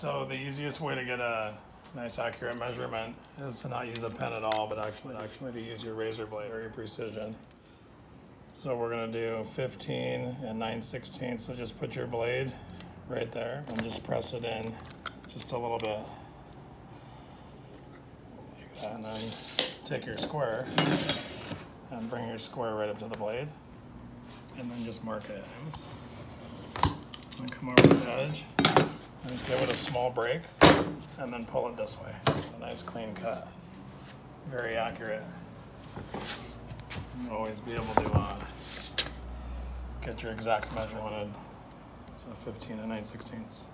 So the easiest way to get a nice accurate measurement is to not use a pen at all, but actually actually to use your razor blade or your precision. So we're gonna do 15 and 9 16 So just put your blade right there and just press it in just a little bit like that. And then take your square and bring your square right up to the blade and then just mark it. And come over the edge and just give it a small break and then pull it this way. A nice clean cut. Very accurate. You'll always be able to uh, get your exact measurement. So 15 and 9 sixteenths.